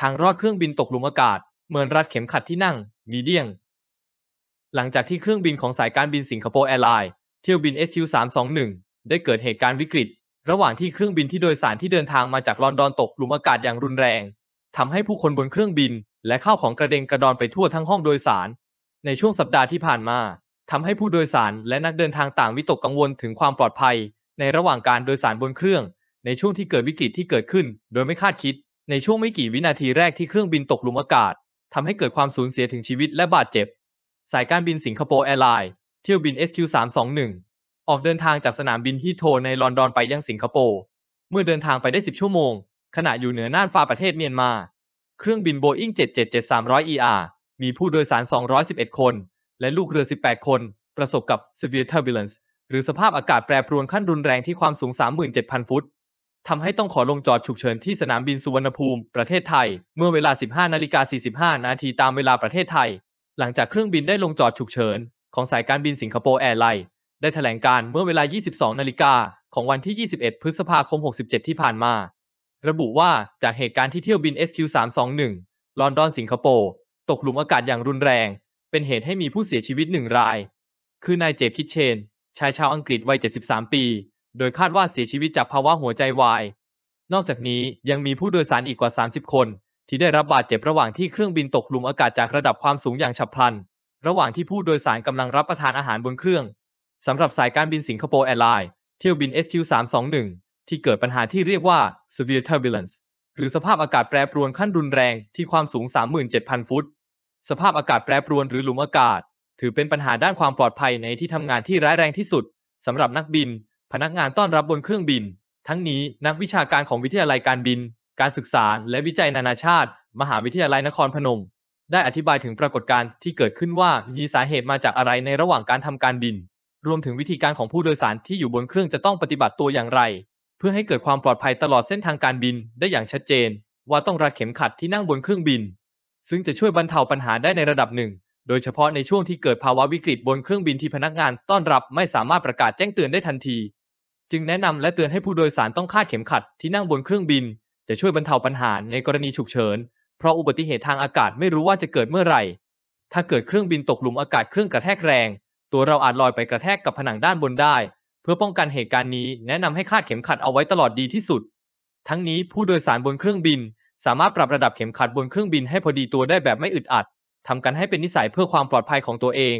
ทางรอดเครื่องบินตกหลุมอากาศ เมินรัดเข็มขัดที่นั่ง มีเดี้ยง หลังจากที่เครื่องบินของสายการบินสิงคโปร์แอร์ไลน์เที่ยวบิน SQ321 ได้เกิดเหตุการณ์วิกฤต ระหว่างที่เครื่องบินที่โดยสารที่เดินทางมาจากลอนดอนตกหลุมอากาศอย่างรุนแรงทำให้ผู้คนบนเครื่องบิน และข้าวของกระเด็นกระดอนไปทั่วทั้งห้องโดยสาร ในช่วงสัปดาห์ที่ผ่านมาทำให้ผู้โดยสารและนักเดินทางต่างวิตกกังวลถึงความปลอดภัย ในระหว่างการโดยสารบนเครื่อง ในช่วงที่เกิดวิกฤตที่เกิดขึ้น โดยไม่คาดคิด ในช่วงไม่กี่วินาทีแรกที่เครื่องบินตกหลุมอากาศทำให้เกิดความสูญเสียถึงชีวิตและบาดเจ็บ สายการบินสิงคโปร์แอร์ไลน์เที่ยวบิน SQ321 ออกเดินทางจากสนามบินฮีทโธรว์ในลอนดอนไปยังสิงคโปร์ เมื่อเดินทางไปได้ 10 ชั่วโมง ขณะอยู่เหนือน่านฟ้าประเทศเมียนมา เครื่องบิน Boeing 777-300ER มีผู้โดยสาร 211 คน และลูกเรือ 18 คน ประสบกับ severe turbulence หรือสภาพอากาศแปรปรวนขั้นรุนแรงที่ความสูง 37,000 ฟุต ทำให้ต้องขอลงจอดฉุกเฉินที่สนามบินสุวรรณภูมิประเทศไทย เมื่อเวลา 15 นาฬิกา 45 นาทีตามเวลาประเทศไทย หลังจากเครื่องบินได้ลงจอดฉุกเฉิน ของสายการบินสิงคโปร์แอร์ไลน์ได้แถลงการณ์เมื่อเวลา 22 นาฬิกาของวันที่ 21 พฤษภาคม 67 ที่ผ่านมา ระบุว่าจากเหตุการณ์ที่เที่ยวบิน SQ321 ลอนดอนสิงคโปร์ตกหลุมอากาศอย่างรุนแรง เป็นเหตุให้มีผู้เสียชีวิตหนึ่งราย คือนายเจฟฟ์ คิตเชน ชายชาวอังกฤษวัย 73 ปี โดยคาดว่าเสียชีวิตจากภาวะหัวใจวาย นอกจากนี้ยังมีผู้โดยสารอีกกว่า 30 คน ที่ได้รับบาดเจ็บระหว่างที่เครื่องบินตกหลุมอากาศจากระดับความสูงอย่างฉับพลัน ระหว่างที่ผู้โดยสารกำลังรับประทานอาหารบนเครื่องสำหรับสายการบินสิงคโปร์แอร์ไลน์เที่ยวบิน SQ321 ที่เกิดปัญหาที่เรียกว่า severe turbulence หรือสภาพอากาศแปรปรวนขั้นรุนแรงที่ความสูง 37,000 ฟุต สภาพอากาศแปรปรวนหรือหลุมอากาศ ถือเป็นปัญหาด้านความปลอดภัยในที่ทำงานที่ร้ายแรงที่สุดสำหรับนักบิน พนักงานต้อนรับบนเครื่องบิน ทั้งนี้นักวิชาการของวิทยาลัยการบิน การศึกษา และวิจัยนานาชาติ มหาวิทยาลัยนครพนม ได้อธิบายถึงปรากฏการณ์ที่เกิดขึ้นว่ามีสาเหตุมาจากอะไรในระหว่างการทำการบิน รวมถึงวิธีการของผู้โดยสารที่อยู่บนเครื่องจะต้องปฏิบัติตัวอย่างไร เพื่อให้เกิดความปลอดภัยตลอดเส้นทางการบินได้อย่างชัดเจน ว่าต้องรัดเข็มขัดที่นั่งบนเครื่องบิน ซึ่งจะช่วยบรรเทาปัญหาได้ในระดับหนึ่งโดยเฉพาะในช่วงที่เกิดภาวะวิกฤตบนเครื่องบินที่พนักงานต้อนรับไม่สามารถประกาศแจ้งเตือนได้ทันที จึงแนะนำและเตือนให้ผู้โดยสารต้องคาดเข็มขัดที่นั่งบนเครื่องบิน จะช่วยบรรเทาปัญหาในกรณีฉุกเฉิน เพราะอุบัติเหตุทางอากาศไม่รู้ว่าจะเกิดเมื่อไหร่ ถ้าเกิดเครื่องบินตกหลุมอากาศเครื่องกระแทกแรง ตัวเราอาจลอยไปกระแทกกับผนังด้านบนได้ เพื่อป้องกันเหตุการณ์นี้ แนะนำให้คาดเข็มขัดเอาไว้ตลอดดีที่สุด ทั้งนี้ผู้โดยสารบนเครื่องบิน สามารถปรับระดับเข็มขัดบนเครื่องบินให้พอดีตัวได้แบบไม่อึดอัดทำกันให้เป็นนิสัยเพื่อความปลอดภัยของตัวเอง